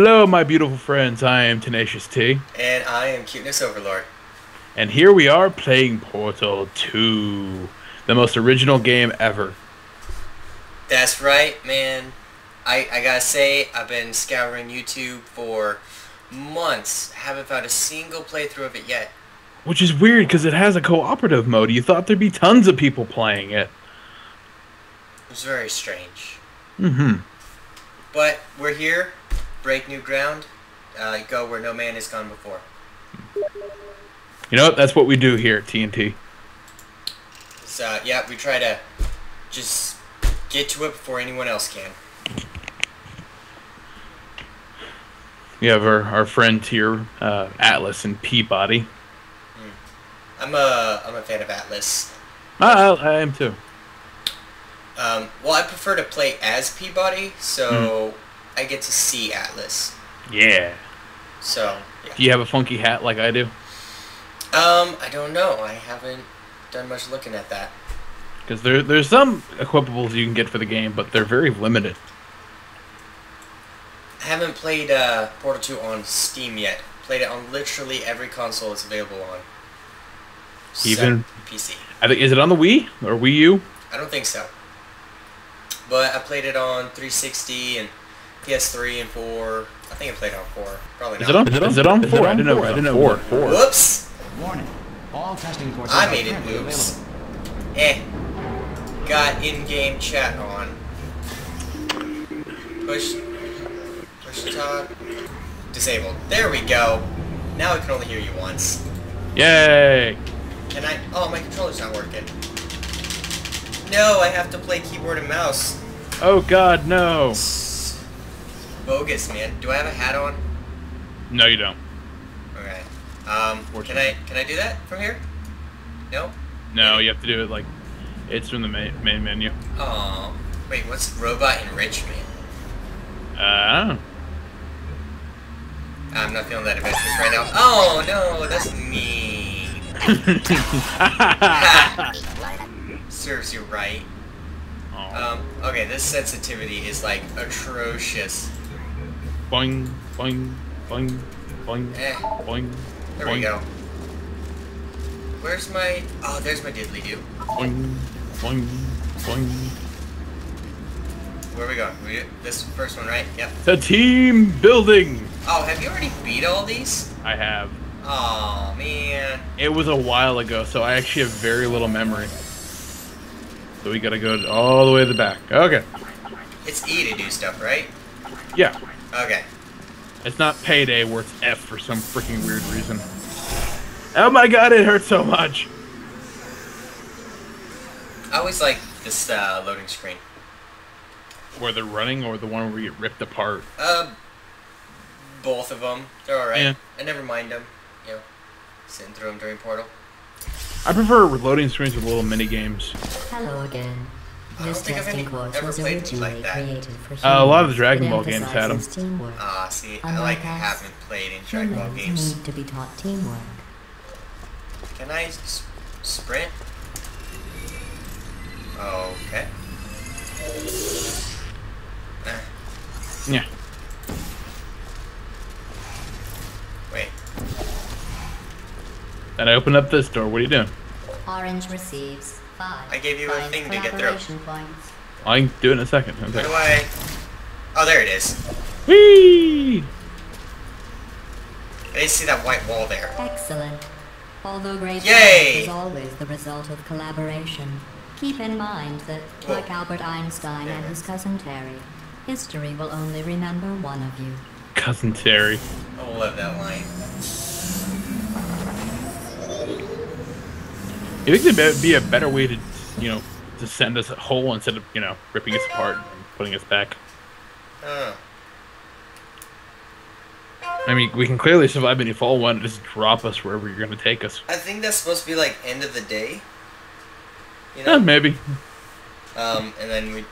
Hello, my beautiful friends. I am Tenacious T, And I am Cuteness Overlord. and here we are playing Portal 2, the most original game ever. That's right, man. I, I gotta say, I've been scouring YouTube for months. Haven't found a single playthrough of it yet. Which is weird because it has a cooperative mode. You thought there'd be tons of people playing it. It was very strange. Mm-hmm. But we're here. Break new ground. Uh, go where no man has gone before. You know what? That's what we do here at T&T. So, yeah, we try to just get to it before anyone else can. We have our, our friends here, uh, Atlas and P-body. I'm a, I'm a fan of Atlas. Ah, I, I am too. Um, well, I prefer to play as P-body, so I get to see Atlas. Yeah. So, yeah. Do you have a funky hat like I do? Um, I don't know. I haven't done much looking at that. Because there, there's some equipables you can get for the game, but they're very limited. I haven't played uh, Portal 2 on Steam yet. Played it on literally every console it's available on. Even- PC. I think is it on the Wii or Wii U? I don't think so. But I played it on 360 and PS3 and 4. I think I played it on 4. Probably Is not. it on? Is it on four? I didn't know. I didn't know. Four. 4. Whoops! Warning. All testing courses I made it currently oops. Eh. Got in-game chat on. Push. Push to talk. Disabled. There we go. Now I can only hear you once. Yay! Can I? Oh, my controller's not working. No, I have to play keyboard and mouse. Oh God, no! Bogus, man. Do I have a hat on? No, you don't. Okay. Um, can I can I do that from here? No. No, you have to do it like it's from the main, main menu. Oh. Wait, what's robot enrichment? Uh, I don't know. I'm not feeling that adventurous right now. Oh no, that's me. Serves you right. Um, okay, this sensitivity is like atrocious. Boing, boing, boing, boing, Eh, boing. there boing, we go. Where's my... Oh, there's my diddly do. Boing, boing, boing. Where we go? We, this first one, right? Yep. The team building. Oh, have you already beat all these? I have. Oh man. It was a while ago, so I actually have very little memory. So we gotta go all the way to the back. Okay. It's E to do stuff, right? Yeah. Okay. It's not Payday where it's F for some freaking weird reason. Oh my god, it hurts so much. I always like this uh, loading screen. Where they're running or the one where you get ripped apart. Uh, both of them. They're alright. Yeah. I never mind them. You know, sitting through them during Portal. I prefer loading screens with little mini games. Hello again. I don't think I've any- ever played anything like that. created for humans. Uh, a lot of the Dragon Ball games had 'em. emphasizes Teamwork. Ah, see, I Unlike like us, haven't played in Dragon Ball Humans games. need to be taught teamwork. Can I s- sprint? Okay. Eh, Yeah. wait. And I open up this door. What are you doing? Orange receives five. I gave you a thing to get through. collaboration Points. I can do it in a second. How Okay. do I? Oh, there it is. Whee! I didn't see that white wall there. Excellent. Although great Yay! is always the result of collaboration, keep in mind that, like Albert Einstein and his cousin Terry, history will only remember one of you. Cousin Terry. I love that line. You think there'd be a better way to, you know, to send us a hole instead of, you know, ripping us apart and putting us back? Oh. I mean, we can clearly survive any fall one. Just drop us wherever you're going to take us. I think that's supposed to be like end of the day. You Yeah, know? maybe. Um, and then we.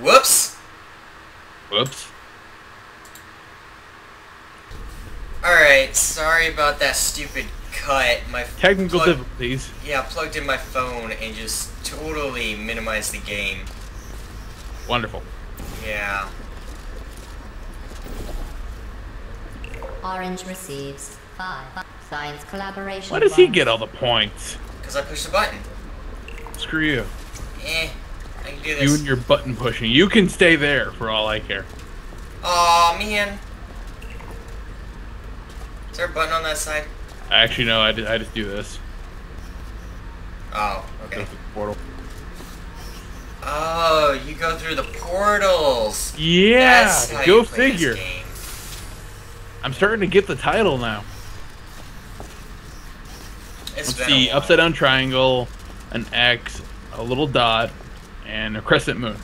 Whoops! Whoops. Alright, sorry about that stupid cut. My Technical plug- difficulties. Yeah, I plugged in my phone and just totally minimized the game. Wonderful. Yeah. Orange receives 5. Science collaboration. Why does he get all the points? Because I pushed the button. Screw you. Eh, I can do this. You and your button pushing. You can stay there for all I care. Aw, man. Is there a button on that side? Actually, no. I, I just do this. Oh, okay. the portal. Oh, you go through the portals. Yeah. Go you play this figure. I'm starting to get the title now. It's Let's see. Upside down triangle, an X, a little dot, and a crescent moon.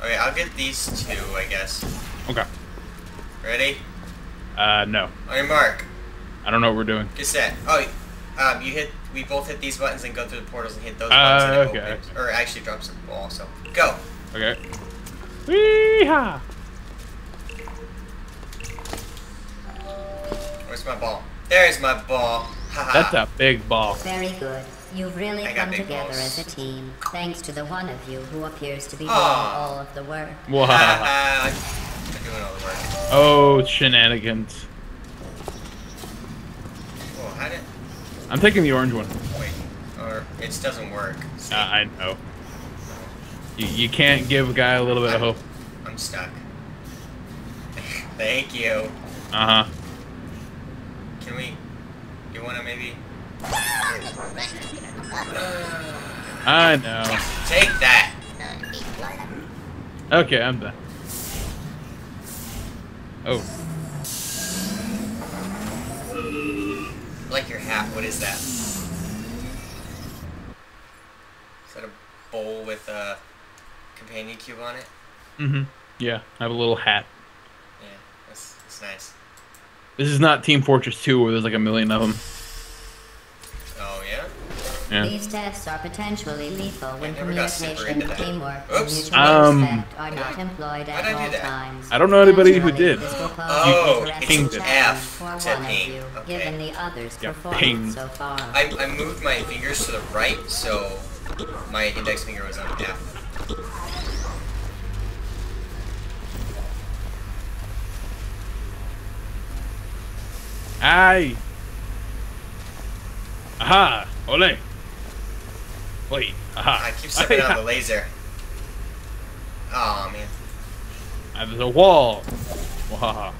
Okay, I'll get these two, I guess. Okay. Ready? Uh, no. On your mark. I don't know what we're doing. Get set. Oh, um, you hit. We both hit these buttons and go through the portals and hit those Uh, buttons and it okay. opens. Or actually drops the ball. So go. Okay. Weehaw! Where's my ball? There's my ball. Haha. That's a big ball. Very good. You've really I come together balls. as a team, thanks to the one of you who appears to be doing Aw. all of the work. Wow. Haha. I'm doing all the work. Oh, shenanigans. Whoa, how did? I'm taking the orange one. Wait. Or it doesn't work. Uh, I know. You, you can't give a guy a little bit of hope. I'm stuck. Thank you. Uh huh. Can we? You wanna maybe? I know. Take that. Okay, I'm done. Oh, like your hat. What is that? Is that a bowl with a companion cube on it? mm-hmm. Yeah, I have a little hat. Yeah, that's, that's nice. This is not Team Fortress 2 where there's like a million of them. Yeah. Yeah. These tests are potentially lethal when I never got super communication, teamwork, and Oops. mutual Um, respect are not employed at I do all that? times. I don't know anybody who did. This will pose Oh, an it's interesting F challenge to for one ping. of you, Okay. given the other's Yeah, performance ping. so far. I, I moved my fingers to the right, so my index finger was on F. Aye. Aha. Ole. Wait. Aha. I keep stepping on the laser. Oh man. Ah, There's a wall. Wahaha.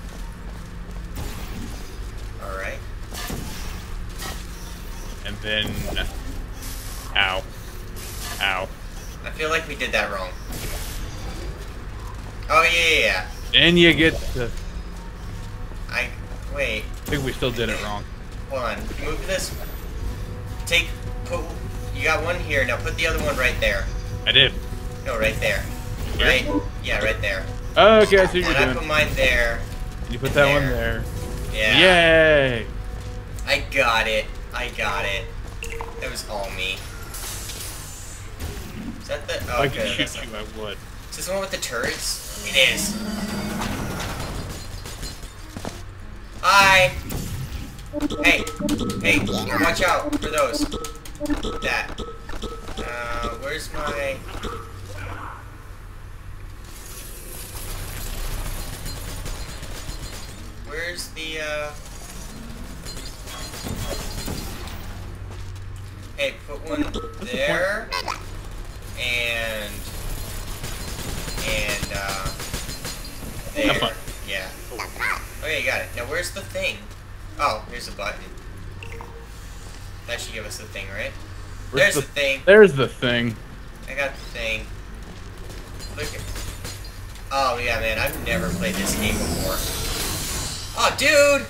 All right. And then. Ow. Ow. I feel like we did that wrong. Oh yeah, yeah, yeah. Then you get the. I wait. I think we still did it wrong. Hold on. Move this. Take. Put. You got one here. Now put the other one right there. I did. No, right there. Here? Right. Yeah, right there. Oh, Okay, I see what And I you're put doing. mine there. You put that one there. there. Yeah. Yay! I got it. I got it. That was all me. Is that the? Oh, I could good. shoot That's you, I would. Is this the one with the turrets? It is. Hi. Hey. Hey. Watch out for those. That. Uh, where's my? Where's the uh? Hey, put one there. And and uh there. Yeah. Okay, you got it. Now where's the thing? Oh, here's a button. That should give us the thing, right? Where's There's the, thing. There's the thing. I got the thing. Look at. Oh yeah, man, I've never played this game before. Oh, dude!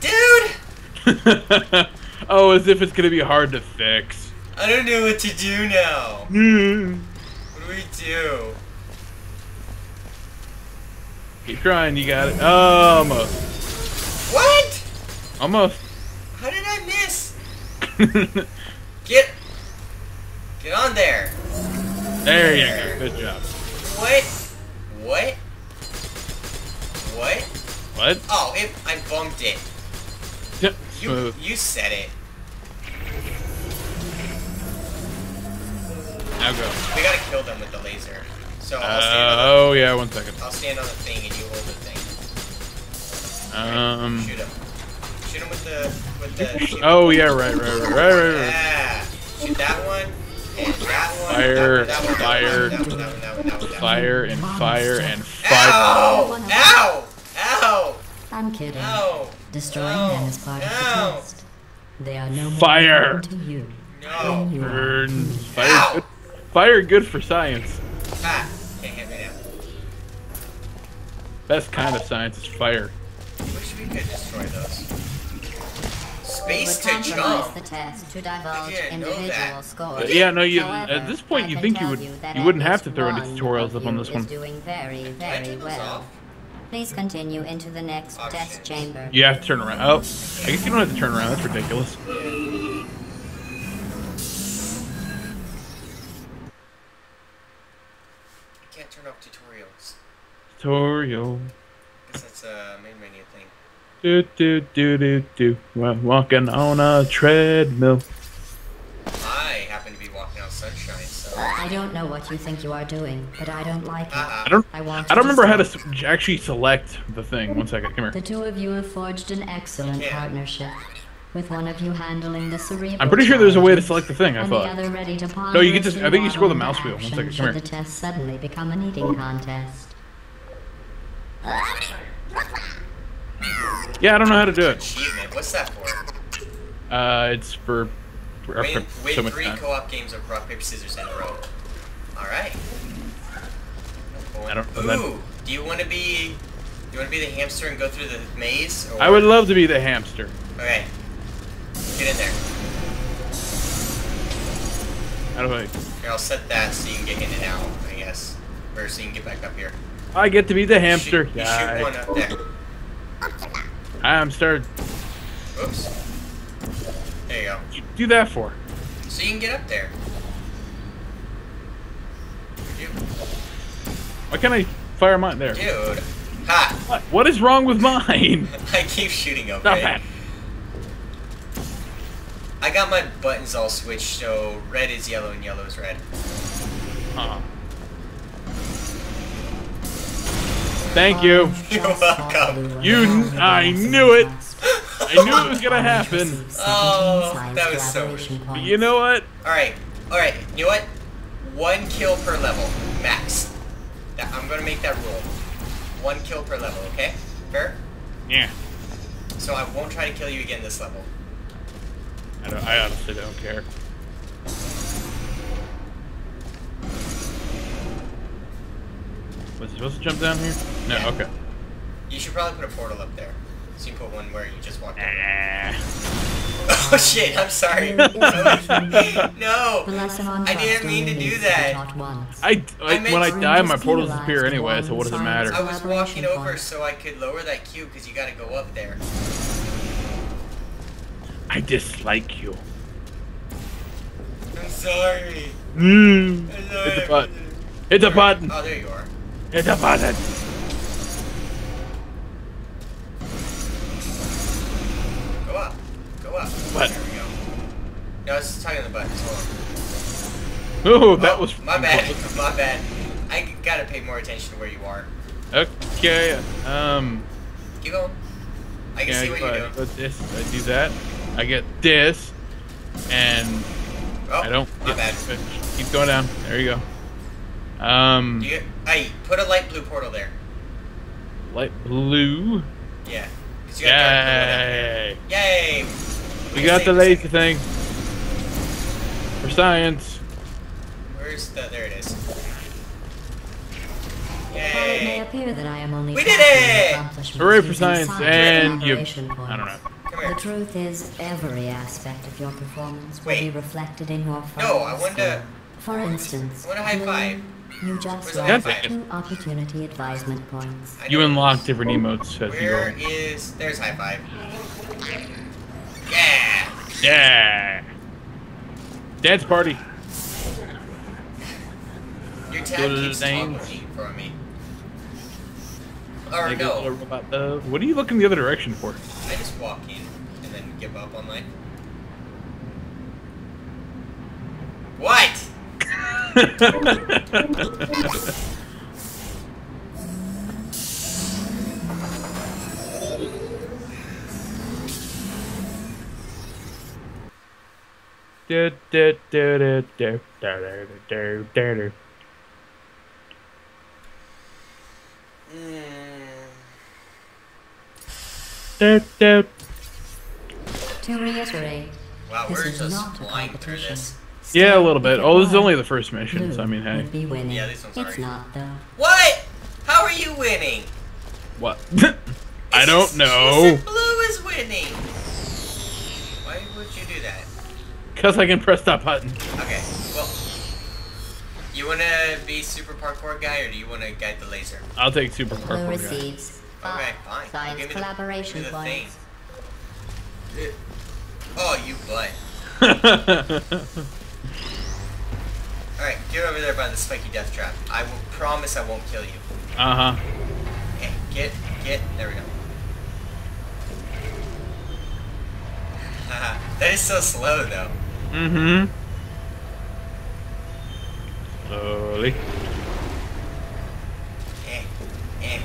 Dude! oh, as if it's gonna be hard to fix. I don't know what to do now. Hmm. What do we do? Keep trying, you got it. Oh, almost. What? Almost. How did I miss? Get. Get on there. there you go. Good job. What? What? What? What? Oh, it, I bumped it. Yep. You Smooth. you said it. Now go. We gotta kill them with the laser. So I'll stand on Uh, the, oh yeah, one second. I'll stand on the thing and you hold the thing. Um. Shoot him. Shoot him with the with the. shield. Oh yeah, right, right, right, right, right. right. Yeah. Shoot that one. And that one. Fire, that one, that one, fire, that. Fire and fire and fire. Ow! Ow! Ow! I'm kidding. Ow! Destroying No. them is part of the test. They are no more Fire. important to you. No! you Burn. Fire. Ow. Good. Fire good for science. Ah! Can't hit me now. Best kind of science is fire. Wish we could destroy those. Space to jump. the test to divulge didn't know that. individual scores. But yeah, no, you. However, At this point, I you think you would. that You wouldn't have to throw any tutorials up on you this is one. doing very, very turn well. Please continue into the next Options. test chamber. You have to turn around. Oh, I guess you don't have to turn around. That's ridiculous. Can't turn off tutorials. Tutorial. I Guess that's a main menu thing. Do do do do do. While walking on a treadmill. I happen to be walking on sunshine, so. I don't know what you think you are doing, but I don't like it. Uh-uh. I don't. I want I don't you remember how to stop. s- actually select the thing. One second. Come here. The here. two of you have forged an excellent Yeah. partnership, with one of you handling the cerebral. I'm pretty sure there's a way to challenges select the thing. I and the thought. other ready to No, you can just- ponderously I think you scroll the model mouse wheel. One action second, come should here. the test suddenly become an eating contest. Yeah, I don't know how to do it. Achievement. What's that for? Uh, it's for. for Win, after win so much three co-op games of rock paper scissors in a row. All right. I don't Ooh, that- do you want to be? Do you want to be the hamster and go through the maze? Or, I would love to be the hamster. Okay. Get in there. How do I? Here, I'll set that so you can get in and out. I guess, or so you can get back up here. I get to be the You hamster. shoot, you shoot one up there. Hamster. Oops. There you go. You do that for? So you can get up there. Why can't I fire mine there? dude. Ha! What? What is wrong with mine? I keep shooting over Stop that. I got my buttons all switched, so red is yellow and yellow is red. Huh. Thank you. You're welcome. thought we were You- having a I dancing knew it. I knew it was gonna happen. Oh, that was so collaboration But you know what? Alright, alright, you know what? One kill per level, max. That, I'm gonna make that rule. One kill per level, okay? Fair? Yeah. So I won't try to kill you again this level. I, don't, I honestly don't care. Was he supposed to jump down here? No. Yeah. Okay. You should probably put a portal up there. So you can put one where you just walked over. Nah. Oh shit, I'm sorry. No! The lesson on I didn't mean to do that. taught once. I, I, when I die, my portals utilize disappear anyway, so what does it matter? I was walking over so I could lower that cube because you gotta go up there. I dislike you. I'm sorry. Mm. I'm sorry. Hit the button. Hit the button. Oh, there you are. The button. Go up. Go up. What? There we go. No, I was just the buttons. Hold on. Oh, that Oh, was my bad. my bad. I gotta pay more attention to where you are. Okay. Um. Keep going. I can Yeah, see what you're doing. put this. I do that. I get this, and Oh, I don't. My bad. Keep going down. There you go. Um. Do you, hey, put a light blue portal there. Light blue. Yeah. you got dark blue up there. Yay! Yay! We can got the a laser second. thing. For science. Where's the? There it is. While it may Yay! appear that I am only We did it! Hooray for science science and you. I don't know. points. Come The truth is, every aspect of your performance will Wait. be reflected in your No, final I wanted score. to- For instance, I want a high five. You just the high lost five? two opportunity advisement points. You don't- unlock different emotes as you Where go. is? There's high five. Yeah. Yeah. Dance party. Your Go tab to the keeps names. talking from me. Or They go to the no, robot. What are you looking the other direction for? I just walk in and then give up on life. What? To reiterate, wow, this we're is just not a competition this. Yeah, a little bit. Oh, this is only the first mission, so I mean, hey. be winning. Yeah, these ones it's aren't. not though. What? How are you winning? What? I don't know. Blue is winning. Why would you do that? Because I can press that button. Okay, well, you wanna be super parkour guy or do you wanna guide the laser? I'll take Super Blue Parkour guy. receives Okay, fine. science Give me the- collaboration give me the thing. Oh, you butt. Alright, get over there by the spiky death trap. I will promise I won't kill you. uh huh. Okay, get, get, there we go. That is so slow though. Mm hmm. Slowly. Eh, eh.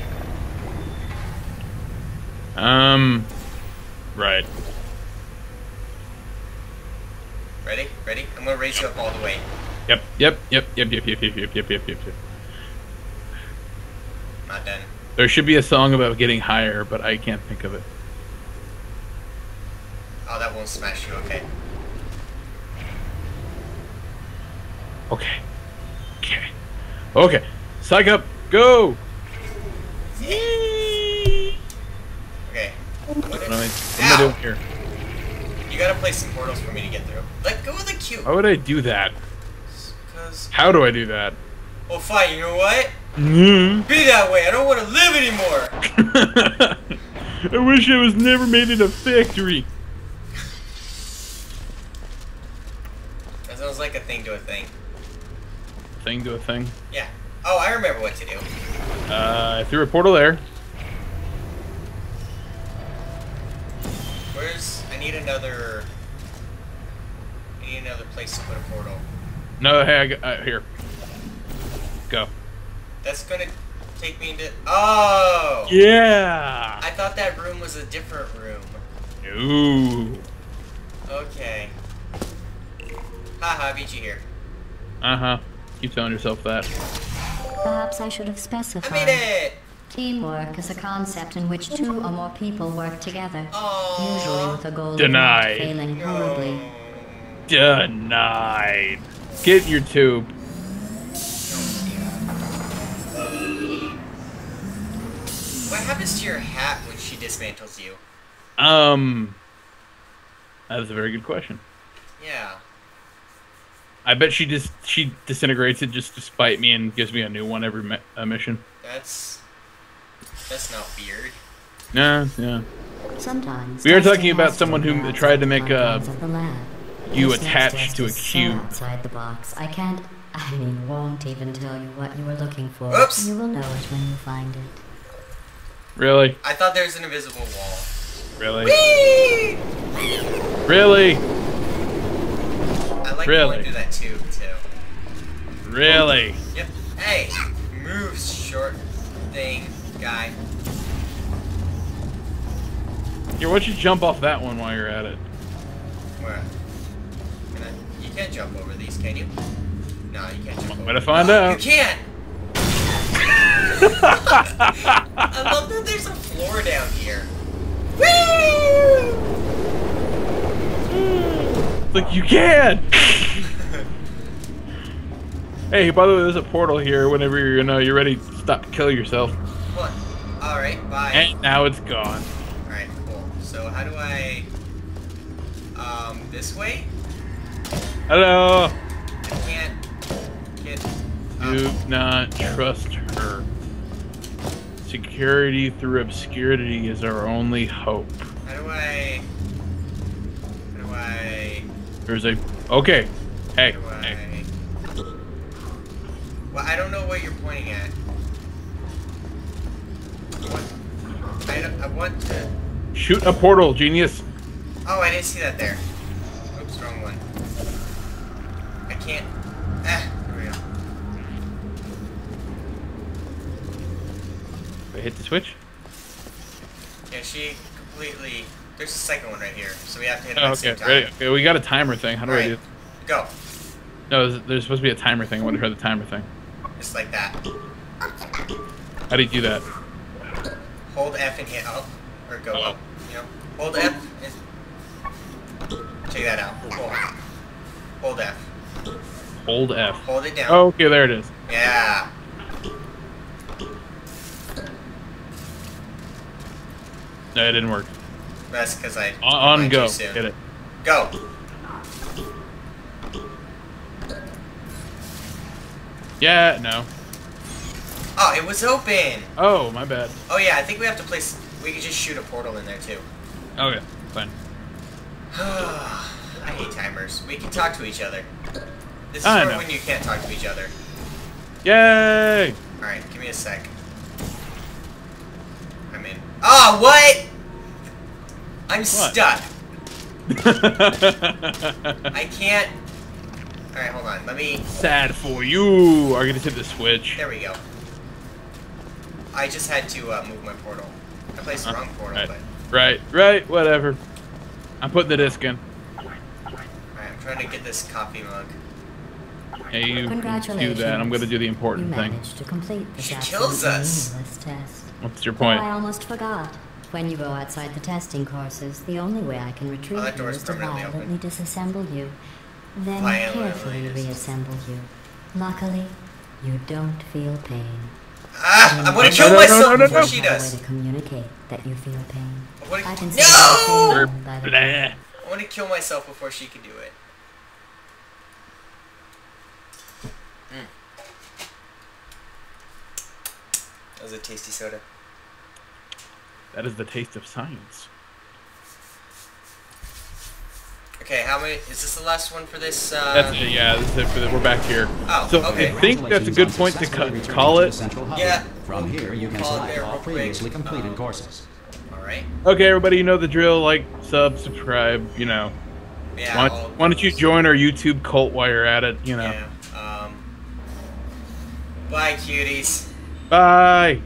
Um. Right. Ready? Ready? I'm gonna raise you up all the way. Yep. Yep. Yep. Yep. Yep. Yep. Yep. Yep. Yep. Yep. Yep. Yep. Not done. There should be a song about getting higher, but I can't think of it. Oh, that won't smash you, okay. Okay. Okay. Okay. Psych up. Go. Okay. What am I, what am I doing here? You gotta place some portals for me to get through. Let go of the cube. Why would I do that? How do I do that? Oh, fine. You know what? Mm. Be that way. I don't want to live anymore. I wish I was never made in a factory. That sounds like a thing to a thing. Thing to a thing. Yeah. Oh, I remember what to do. Uh, I threw a portal there. Where's? I need another. I need another place to put a portal. No, hey, I got, uh, here. Go. That's gonna take me into. Oh. Yeah. I thought that room was a different room. Ooh. Okay. Haha, I beat you here. Uh huh. Keep telling yourself that. Perhaps I should have specified. I specified. made it. Teamwork is a concept in which two or more people work together, Aww. usually with a goal of Denied. not failing horribly. Denied. Get your tube. What happens to your hat when she dismantles you? Um. That is a very good question. Yeah. I bet she just she disintegrates it just to spite me and gives me a new one every mi- uh, mission. That's. That's not weird. Nah, yeah. Sometimes We are talking about someone who tried to outside make, the confines of the lab. you This next attached to a is so cube. outside the box. I can't. I mean, won't even tell you what you were looking for. Oops. You will know it when you find it. Really? I thought there was an invisible wall. Really? Whee! Really? I like Really? going through that tube too. Really? Yep. Hey, move, short thing, guy. Here, why don't you jump off that one while you're at it? Where? Can I? You can't jump over these, can you? No, you can't jump over. Way to find out. You can. I love that there's a floor down here. Woo! It's like you can. hey, by the way, there's a portal here. Whenever you're, you know you're ready, to stop, kill yourself. What? All right, bye. And now it's gone. All right, cool. So how do I? Um, this way? Hello. I can't get. Do up. not trust her. Security through obscurity is our only hope. How do I? How do I? There's a okay. Hey, How do I? Well, I don't know what you're pointing at. I want to. Shoot a portal, genius. Oh, I didn't see that there. Can't. Ah, there we go. I hit the switch. Yeah, she completely. There's a second one right here, so we have to hit it Oh, at the okay, same time. ready. Okay, we got a timer thing. How do I do? Go. No, there's, supposed to be a timer thing. I wonder how the timer thing. Just like that. How do you do that? Hold F and hit up. Or go Oh. up. You know? Hold F and... Check that out. Hold. Hold F. Hold F. Hold it down. Oh, okay, there it is. Yeah. No, it didn't work. That's because I... On, on go. too. Hit it. Go. Yeah, no. Oh, it was open. Oh, my bad. Oh yeah, I think we have to place. We could just shoot a portal in there too. Okay, fine. I hate timers. We can talk to each other. This is I when you can't talk to each other. Yay! All right, give me a sec. I'm in. Oh, what? I'm stuck. I can't. All right, hold on. Let me. Sad for you. Are gonna hit the switch? There we go. I just had to uh, move my portal. I placed the wrong portal, right. but Right, right, whatever. I'm putting the disc in. all right, I'm trying to get this coffee mug. Hey, you do that. I'm gonna do the You important thing. to complete this She kills us. test. What's your Oh, point? I almost forgot. When you go outside the testing courses, the only way I can retrieve oh, you is to violently disassemble you, then violently carefully reassemble you. Luckily, you don't feel pain. Ah, I'm gonna No, kill no, no, myself no, no, before no. she a does. way to communicate that you feel pain. I wanna- I can No! see your pain, by the way. Blah. I want to kill myself before she can do it. Mm. That was a tasty soda. That is the taste of science. Okay, how many? Is this the last one for this? Uh, That's it. Yeah, that's it for the, we're back here. Oh, so okay. I think that's a good point to cut, call it. Yeah. From here, you can Call it select there all previously completed Um, courses. All right. Okay, everybody, you know the drill. Like, sub, subscribe. You know. Yeah. Why, why don't you join our YouTube cult while you're at it? You know. Yeah. Bye, cuties. Bye.